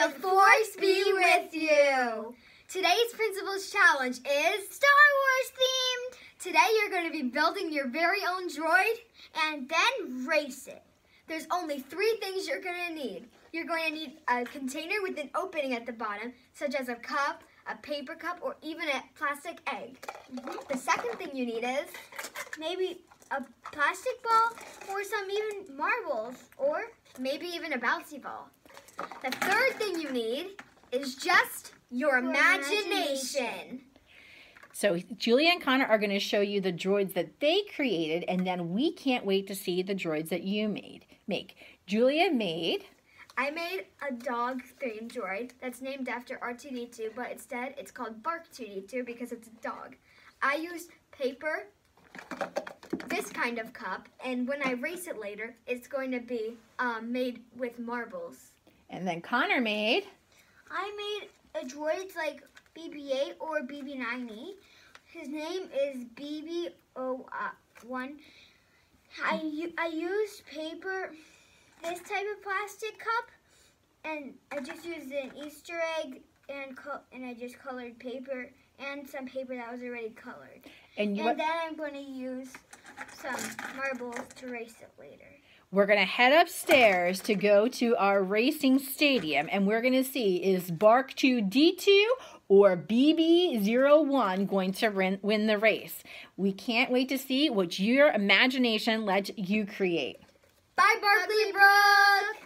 The force be with you! Today's Principal's Challenge is Star Wars themed! Today you're going to be building your very own droid and then race it. There's only three things you're going to need. You're going to need a container with an opening at the bottom, such as a cup, a paper cup, or even a plastic egg. The second thing you need is maybe a plastic ball or some even marbles or maybe even a bouncy ball. The third thing you need is just your, imagination. imagination. So Julia and Connor are going to show you the droids that they created, and then we can't wait to see the droids that you made. Make Julia made. I made a dog themed droid that's named after R2D2, but instead it's called Bark2D2 because it's a dog. I used paper, this kind of cup, and when I race it later, it's going to be um, made with marbles. And then Connor made? I made a droid like BB-8 or BB-9E. His name is BB-01. I, I used paper, this type of plastic cup, and I just used an Easter egg and and I just colored paper and some paper that was already colored. And, and then I'm going to use some marbles to race it later. We're going to head upstairs to go to our racing stadium and we're going to see is Bark 2 D2 or BB01 going to win the race. We can't wait to see what your imagination let you create. Bye, Barkley Brook!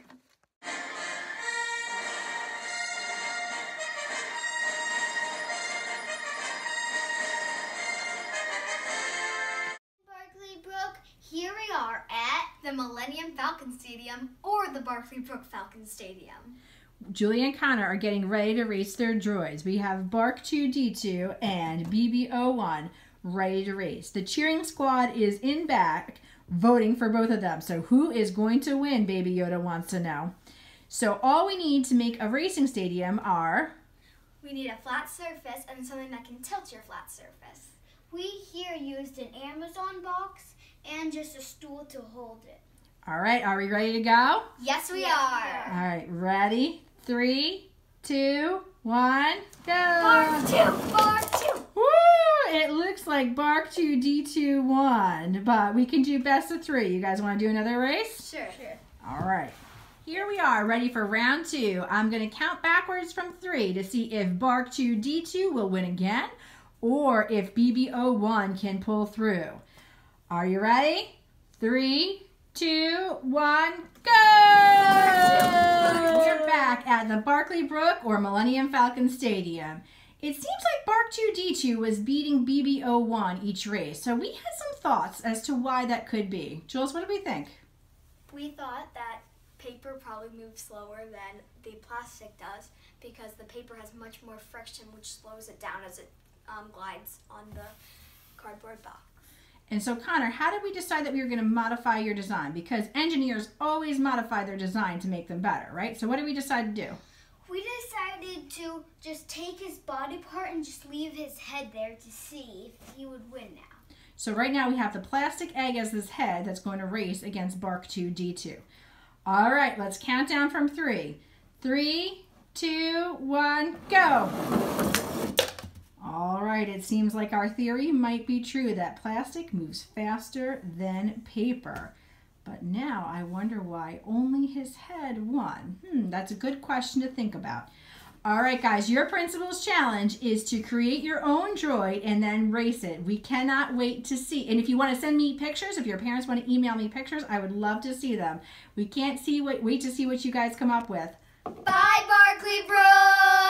The Millennium Falcon Stadium or the Barkley Brook Falcon Stadium. Julie and Connor are getting ready to race their droids. We have Bark 2D2 and BB01 ready to race. The cheering squad is in back voting for both of them. So who is going to win, Baby Yoda wants to know. So all we need to make a racing stadium are... We need a flat surface and something that can tilt your flat surface. We here used an Amazon box and just a stool to hold it. All right, are we ready to go? Yes, we are. All right, ready? Three, two, one, go. Bark two, bark two. Woo! It looks like Bark 2 D two, one, but we can do best of three. You guys want to do another race? Sure. sure. All right. Here we are, ready for round two. I'm going to count backwards from three to see if Bark 2 D2 will win again or if BB01 can pull through. Are you ready? Three, two, one, go! We're back at the Barkley Brook or Millennium Falcon Stadium. It seems like Bark 2D2 was beating BB01 each race, so we had some thoughts as to why that could be. Jules, what do we think? We thought that paper probably moves slower than the plastic does because the paper has much more friction which slows it down as it um, glides on the cardboard box. And so, Connor, how did we decide that we were going to modify your design? Because engineers always modify their design to make them better, right? So, what did we decide to do? We decided to just take his body part and just leave his head there to see if he would win now. So, right now we have the plastic egg as this head that's going to race against Bark 2 D2. All right, let's count down from three. Three, two, one, go! All right, it seems like our theory might be true that plastic moves faster than paper. But now I wonder why only his head won. Hmm, that's a good question to think about. All right, guys, your principal's challenge is to create your own droid and then race it. We cannot wait to see. And if you want to send me pictures, if your parents want to email me pictures, I would love to see them. We can't see wait, wait to see what you guys come up with. Bye, Barkley Brook!